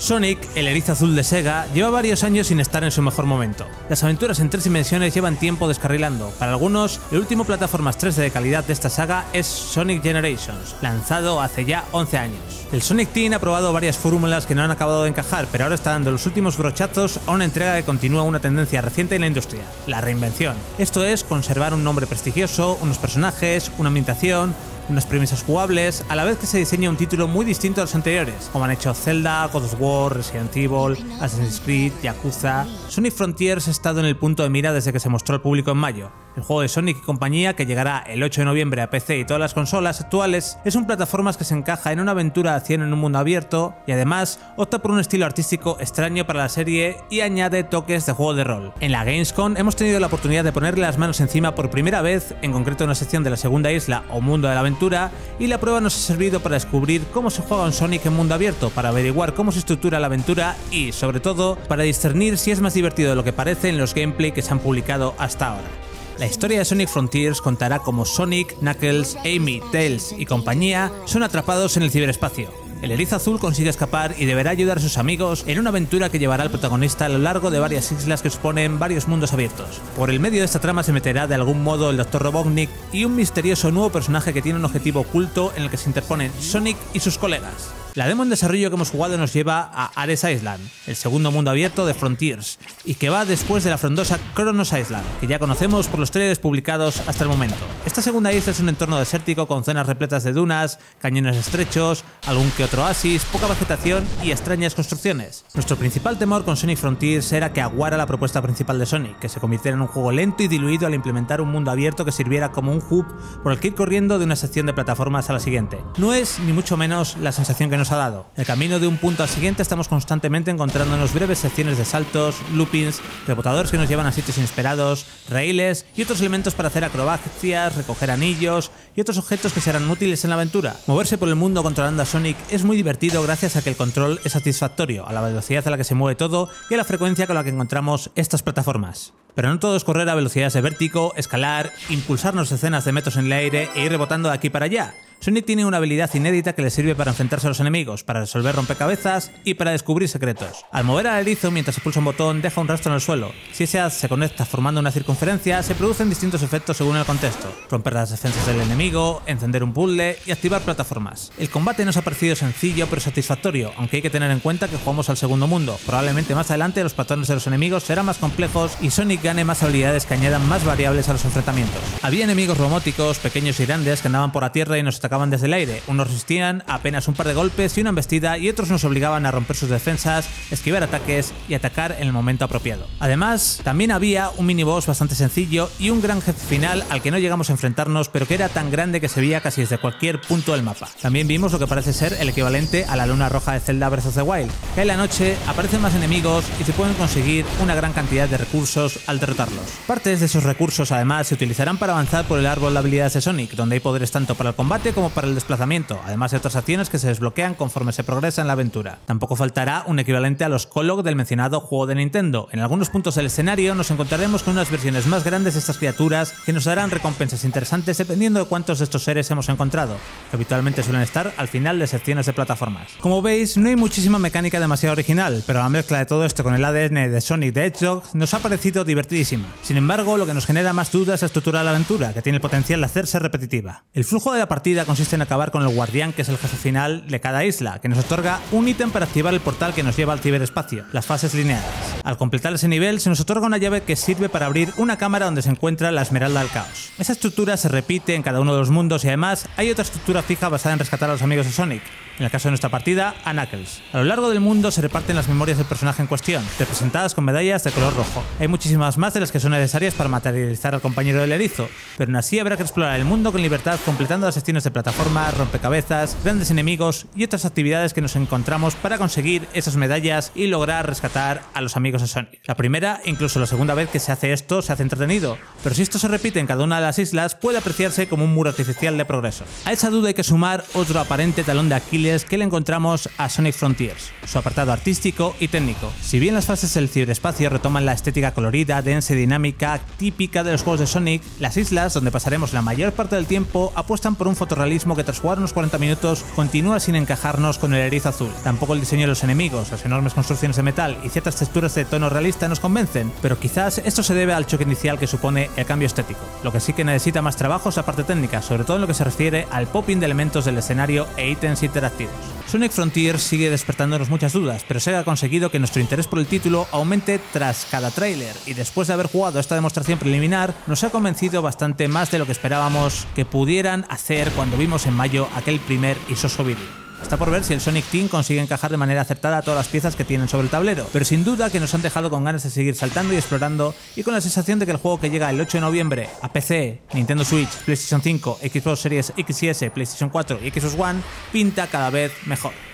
Sonic, el erizo azul de Sega, lleva varios años sin estar en su mejor momento. Las aventuras en tres dimensiones llevan tiempo descarrilando. Para algunos, el último plataformas 3D de calidad de esta saga es Sonic Generations, lanzado hace ya 11 años. El Sonic Team ha probado varias fórmulas que no han acabado de encajar, pero ahora está dando los últimos brochazos a una entrega que continúa una tendencia reciente en la industria, la reinvención. Esto es conservar un nombre prestigioso, unos personajes, una ambientación, unas premisas jugables, a la vez que se diseña un título muy distinto a los anteriores, como han hecho Zelda, God of War, Resident Evil, Assassin's Creed, Yakuza. Sonic Frontiers ha estado en el punto de mira desde que se mostró al público en mayo. El juego de Sonic y compañía, que llegará el 8 de noviembre a PC y todas las consolas actuales, es un plataformas que se encaja en una aventura a 100 en un mundo abierto y además opta por un estilo artístico extraño para la serie y añade toques de juego de rol. En la Gamescom hemos tenido la oportunidad de ponerle las manos encima por primera vez, en concreto en una sección de la segunda isla o mundo de la aventura, y la prueba nos ha servido para descubrir cómo se juega un Sonic en mundo abierto, para averiguar cómo se estructura la aventura y, sobre todo, para discernir si es más divertido de lo que parece en los gameplay que se han publicado hasta ahora. La historia de Sonic Frontiers contará cómo Sonic, Knuckles, Amy, Tails y compañía son atrapados en el ciberespacio. El erizo azul consigue escapar y deberá ayudar a sus amigos en una aventura que llevará al protagonista a lo largo de varias islas que suponen varios mundos abiertos. Por el medio de esta trama se meterá de algún modo el Dr. Robotnik y un misterioso nuevo personaje que tiene un objetivo oculto en el que se interponen Sonic y sus colegas. La demo en desarrollo que hemos jugado nos lleva a Ares Island, el segundo mundo abierto de Frontiers, y que va después de la frondosa Kronos Island, que ya conocemos por los trailers publicados hasta el momento. Esta segunda isla es un entorno desértico con zonas repletas de dunas, cañones estrechos, algún que otro oasis, poca vegetación y extrañas construcciones. Nuestro principal temor con Sonic Frontiers era que aguara la propuesta principal de Sonic, que se convirtiera en un juego lento y diluido al implementar un mundo abierto que sirviera como un hub por el que ir corriendo de una sección de plataformas a la siguiente. No es ni mucho menos la sensación que nos ha dado. El camino de un punto al siguiente estamos constantemente encontrándonos breves secciones de saltos, loopings, rebotadores que nos llevan a sitios inesperados, raíles y otros elementos para hacer acrobacias, recoger anillos y otros objetos que serán útiles en la aventura. Moverse por el mundo controlando a Sonic es muy divertido gracias a que el control es satisfactorio, a la velocidad a la que se mueve todo y a la frecuencia con la que encontramos estas plataformas. Pero no todo es correr a velocidades de vértigo, escalar, impulsarnos escenas de metros en el aire e ir rebotando de aquí para allá. Sonic tiene una habilidad inédita que le sirve para enfrentarse a los enemigos, para resolver rompecabezas y para descubrir secretos. Al mover al erizo mientras se pulsa un botón deja un rastro en el suelo. Si ese haz se conecta formando una circunferencia, se producen distintos efectos según el contexto. Romper las defensas del enemigo, encender un puzzle y activar plataformas. El combate nos ha parecido sencillo pero satisfactorio, aunque hay que tener en cuenta que jugamos al segundo mundo. Probablemente más adelante los patrones de los enemigos serán más complejos y Sonic gane más habilidades que añadan más variables a los enfrentamientos. Había enemigos robóticos, pequeños y grandes que andaban por la tierra y nos atacaban desde el aire. Unos resistían apenas un par de golpes y una embestida y otros nos obligaban a romper sus defensas, esquivar ataques y atacar en el momento apropiado. Además, también había un miniboss bastante sencillo y un gran jefe final al que no llegamos a enfrentarnos pero que era tan grande que se veía casi desde cualquier punto del mapa. También vimos lo que parece ser el equivalente a la luna roja de Zelda Breath of the Wild, que en la noche aparecen más enemigos y se pueden conseguir una gran cantidad de recursos al derrotarlos. Partes de esos recursos además se utilizarán para avanzar por el árbol de habilidades de Sonic, donde hay poderes tanto para el combate como para el desplazamiento, además de otras acciones que se desbloquean conforme se progresa en la aventura. Tampoco faltará un equivalente a los Colog del mencionado juego de Nintendo. En algunos puntos del escenario nos encontraremos con unas versiones más grandes de estas criaturas que nos darán recompensas interesantes dependiendo de cuántos de estos seres hemos encontrado, que habitualmente suelen estar al final de secciones de plataformas. Como veis, no hay muchísima mecánica demasiado original, pero la mezcla de todo esto con el ADN de Sonic de Hedgehog nos ha parecido divertidísima. Sin embargo, lo que nos genera más dudas es la estructura de la aventura, que tiene el potencial de hacerse repetitiva. El flujo de la partida consiste en acabar con el guardián, que es el jefe final de cada isla, que nos otorga un ítem para activar el portal que nos lleva al ciberespacio, las fases lineales. Al completar ese nivel, se nos otorga una llave que sirve para abrir una cámara donde se encuentra la Esmeralda del Caos. Esa estructura se repite en cada uno de los mundos y además hay otra estructura fija basada en rescatar a los amigos de Sonic, en el caso de nuestra partida, a Knuckles. A lo largo del mundo se reparten las memorias del personaje en cuestión, representadas con medallas de color rojo. Hay muchísimas más de las que son necesarias para materializar al compañero del erizo, pero aún así habrá que explorar el mundo con libertad completando las secciones de plataforma, rompecabezas, grandes enemigos y otras actividades que nos encontramos para conseguir esas medallas y lograr rescatar a los amigos de Sonic. La primera, incluso la segunda vez que se hace esto, se hace entretenido, pero si esto se repite en cada una de las islas, puede apreciarse como un muro artificial de progreso. A esa duda hay que sumar otro aparente talón de Aquiles que le encontramos a Sonic Frontiers, su apartado artístico y técnico. Si bien las fases del ciberespacio retoman la estética colorida, densa y dinámica típica de los juegos de Sonic, las islas, donde pasaremos la mayor parte del tiempo, apuestan por un fotorrealismo que tras jugar unos 40 minutos continúa sin encajarnos con el erizo azul. Tampoco el diseño de los enemigos, las enormes construcciones de metal y ciertas texturas de tono realista nos convencen, pero quizás esto se debe al choque inicial que supone el cambio estético. Lo que sí que necesita más trabajo es parte técnica, sobre todo en lo que se refiere al popping de elementos del escenario e ítems interactivos. Sonic Frontier sigue despertándonos muchas dudas, pero se ha conseguido que nuestro interés por el título aumente tras cada tráiler y después de haber jugado esta demostración preliminar nos ha convencido bastante más de lo que esperábamos que pudieran hacer cuando vimos en mayo aquel primer y soso vídeo. Está por ver si el Sonic Team consigue encajar de manera acertada todas las piezas que tienen sobre el tablero, pero sin duda que nos han dejado con ganas de seguir saltando y explorando y con la sensación de que el juego que llega el 8 de noviembre a PC, Nintendo Switch, PlayStation 5, Xbox Series X y S, PlayStation 4 y Xbox One pinta cada vez mejor.